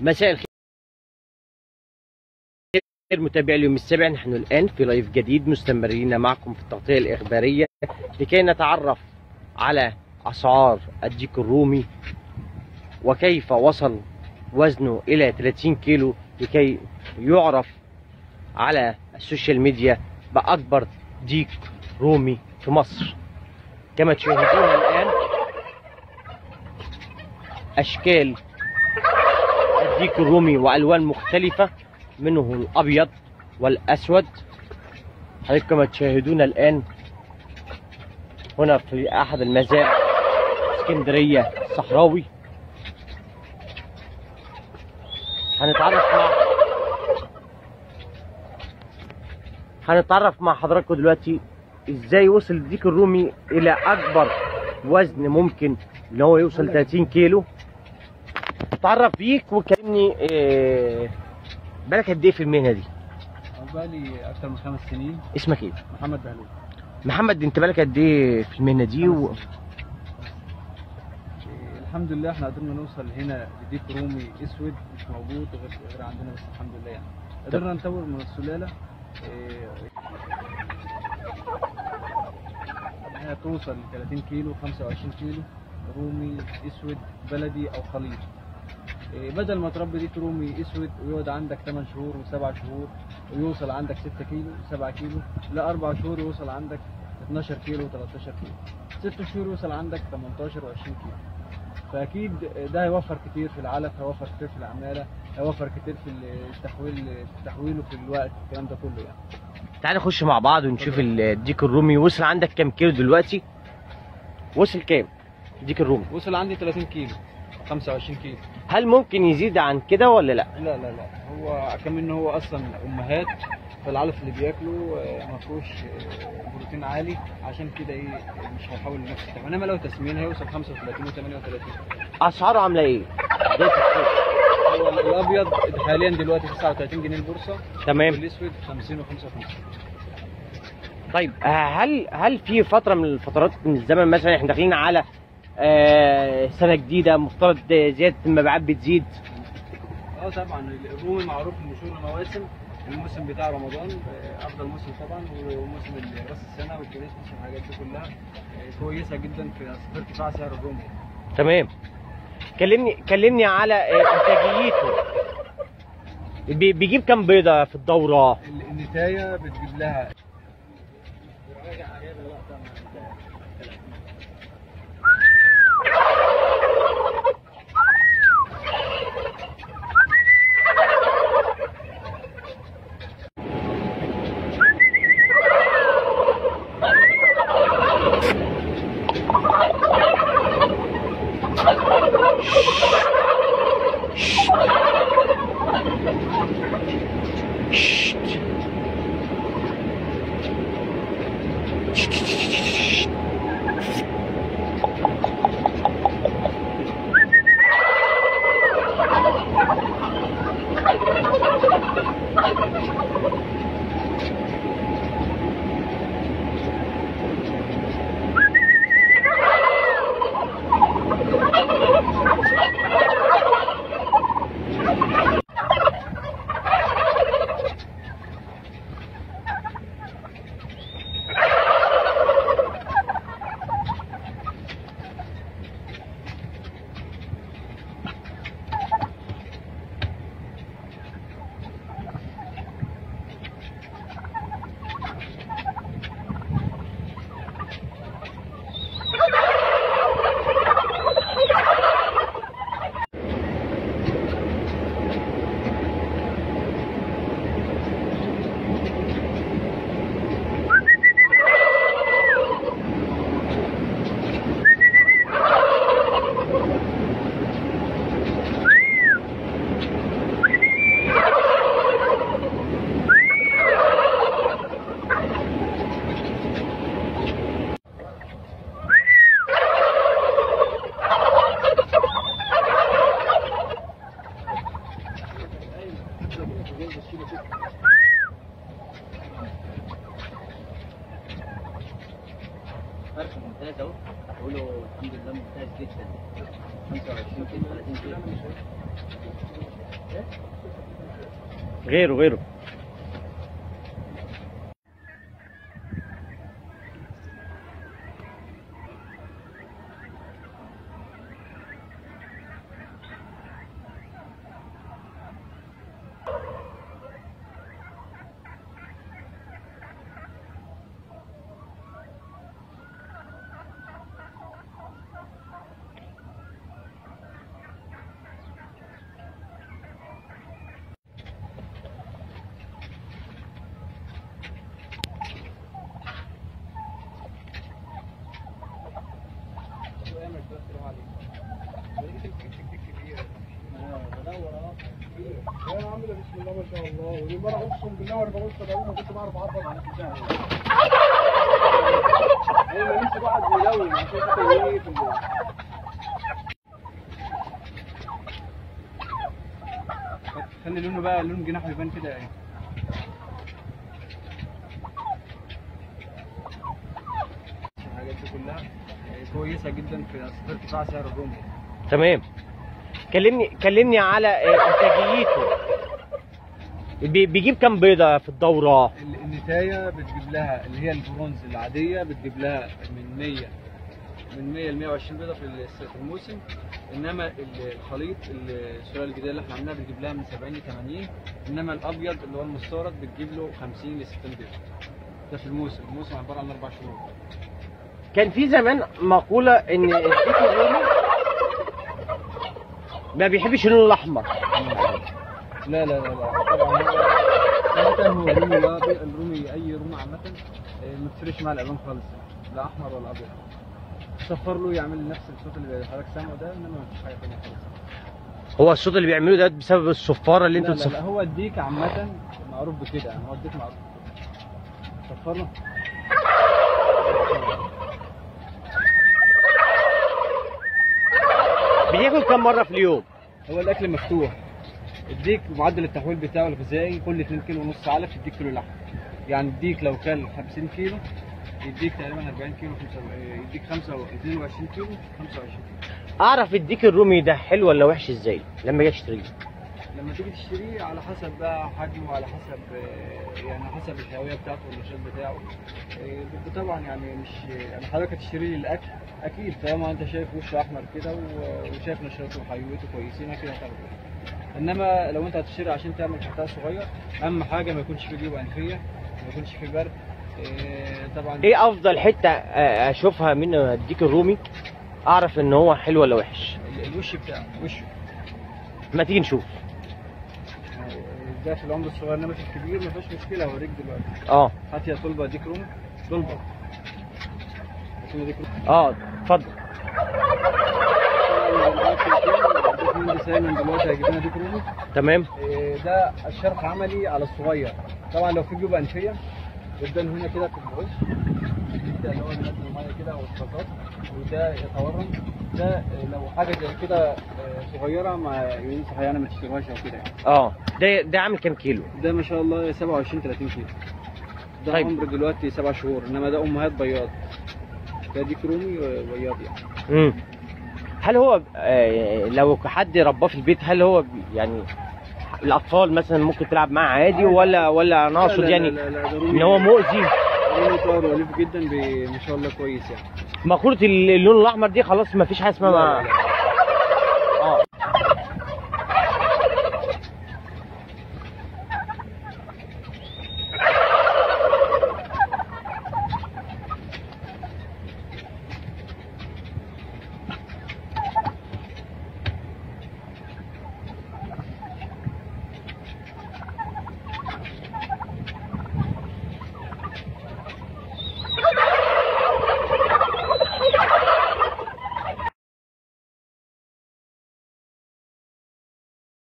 مساء الخير. متابعي اليوم السابع. نحن الآن في live جديد مستمرين معكم في التغطية الإخبارية لكي نتعرف على أسعار الديك الرومي وكيف وصل وزنه إلى 30 كيلو لكي يعرف على ال social media بأكبر ديك رومي في مصر. كما تشاهدون الآن أشكال الديك الرومي وألوان مختلفة منه الأبيض والأسود. حضرتك كما تشاهدون الآن هنا في أحد المزارع اسكندرية الصحراوي هنتعرف مع هنتعرف مع حضراتكم دلوقتي إزاي وصل الديك الرومي إلى أكبر وزن ممكن إن هو يوصل 30 كيلو. اتعرف بيك وكلمني إيه بالك قد إيه في المهنة دي؟ بقالي أكتر من خمس سنين. اسمك إيه؟ محمد بهلول. محمد أنت بالك قد إيه في المهنة دي؟ و... إيه، الحمد لله إحنا قدرنا نوصل هنا لديك رومي أسود مش موجود غير غير عندنا بس الحمد لله يعني. قدرنا نطور من السلالة. إيه، إنها توصل ل 30 كيلو 25 كيلو رومي أسود بلدي أو خليط بدل ما تربي ديك رومي أسود ويقعد عندك 8 شهور و7 شهور ويوصل عندك 6 كيلو 7 كيلو لا 4 شهور يوصل عندك 12 كيلو و13 كيلو. 6 شهور يوصل عندك 18 و20 كيلو. فأكيد ده هيوفر كتير في العلف هيوفر كتير في العمالة هيوفر كتير في التحويل في تحويله في الوقت الكلام ده كله يعني. تعال نخش مع بعض ونشوف الديك الرومي وصل عندك كام كيلو دلوقتي؟ وصل كام؟ الديك الرومي. وصل عندي 30 كيلو 25 كيلو. هل ممكن يزيد عن كده ولا لا؟ لا لا لا. هو كمان إن هو أصلا أمهات فالعلف اللي بياكله آه، ما فيهوش آه، بروتين عالي. عشان كده إيه مش هيحاول لنفس التمام إنما لو تسمين هيوصل 35 و38 أسعاره عاملة إيه. هو الأبيض حاليا دلوقتي 39 جنيه البورصة. تمام. والأسود 50 و55 طيب آه، هل هل في فترة من الفترات من الزمن مثلا إحنا داخلين على سنة جديدة مفترض زيادة المبيعات بتزيد. آه طبعا الرومي معروف انه شهور مواسم الموسم بتاع رمضان آه، أفضل موسم طبعا وموسم رأس السنة والكريسماس والحاجات دي كلها آه، كويسة جدا في ارتفاع سعر الرومي تمام. كلمني كلمني على آه، إنتاجيته. بي- بيجيب كام بيضة في الدورة؟ ال- النتاية بتجيب لها Shh. Shh. الحمد لله ممتاز جدا 25 كيلو 30 كيلو غيره غيره يا عم ده بسم الله ما شاء الله ودي مرة اقسم بالله وأنا ببص خلي لونه بقى لون جناحه يبان كده إيه الحاجات دي كلها كويسة جدا في ارتفاع سعر الرمل تمام. كلمني كلمني على آه، إنتاجيته. بي- بيجيب كام بيضة في الدورة؟ ال- النتاية بتجيب لها اللي هي البرونز العادية بتجيب لها من 100 من 100 ل 120 بيضة في الموسم. إنما ال- الخليط السلاله الجديدة اللي إحنا عاملينها بتجيب لها من 70 ل 80 إنما الأبيض اللي هو المستورد بتجيب له 50 ل 60 بيضة. ده في الموسم. الموسم عبارة عن أربع شهور. كان في زمان مقولة إن الديك الرومي ما بيحبش اللون الأحمر. لا لا لا لا. طبعا هو الرومي لا الرومي أي رومي عامة آه، ما تفرقش مع الألوان خالص. لا أحمر ولا أبيض. صفر له يعمل نفس الصوت اللي حضرتك سامعه ده إنما ما فيش حاجة ثانية خالص. هو الصوت اللي بيعملوه ده بسبب الصفارة اللي لا أنتوا لا, لا. بتصف... هو الديك عامة معروف بكده يعني هو الديك معروف بكده صفر له بياكل كام مرة في اليوم؟ هو الأكل مفتوح. الديك معدل التحويل بتاعه الغذائي كل 2 كيلو ونص علف يديك كيلو لحم. يعني الديك لو كل 50 كيلو يديك تقريبا 40 كيلو يديك 22 كيلو 25 كيلو. أعرف الديك الرومي ده حلو ولا وحش إزاي؟ لما أجي أشتريه. لما تيجي تشتريه على حسب بقى حجمه على حسب آه، يعني حسب الهوية بتاعته والنشاط بتاعه. آه، طبعا يعني مش يعني حضرتك هتشتريه للأكل أكيد طالما أنت شايف وشه أحمر كده وشايف نشاطه وحيويته كويسين كده هتاخده. إنما لو أنت هتشتري عشان تعمل قطاع صغير أهم حاجة ما يكونش فيه جيوب انفيه ما يكونش فيه برد. آه، طبعا إيه أفضل حتة أشوفها من الديك الرومي؟ أعرف إن هو حلو ولا وحش؟ ال- الوش بتاعه وشه. ما تيجي نشوف. ده في العمر الصغير إنما في الكبير ما فيش مشكلة هوريك دلوقتي. آه. هات يا طلبة ديك روم. طلبة. آه اتفضل. تمام. إيه، ده الشرح عملي على الصغير. طبعا لو في جيوب انفيه قدام هنا كده في الوش. ده اللي هو بينزل المية كده والصفات وده يتورم. ده إيه، لو حاجة زي كده إيه، صغيرة ما ينصح يعني ما تشتريهاش أو كده يعني. آه ده ده عامل كام كيلو؟ ده ما شاء الله 27 30 كيلو. ده طيب. عمر دلوقتي سبع شهور إنما ده أمهات بياض. ده ديك رومي بياض يعني. امم هل هو آه لو حد رباه في البيت هل هو يعني الأطفال مثلا ممكن تلعب معاه عادي ولا ولا أنا أقصد لا لا يعني لا لا ده إن هو مؤذي؟ طار وليف جدا ما شاء الله كويس يعني. مقولة اللون الأحمر دي خلاص ما فيش حاجة اسمها.